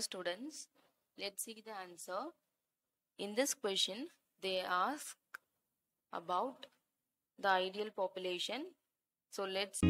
students let's see the answer. In this question they ask about the ideal population. So let's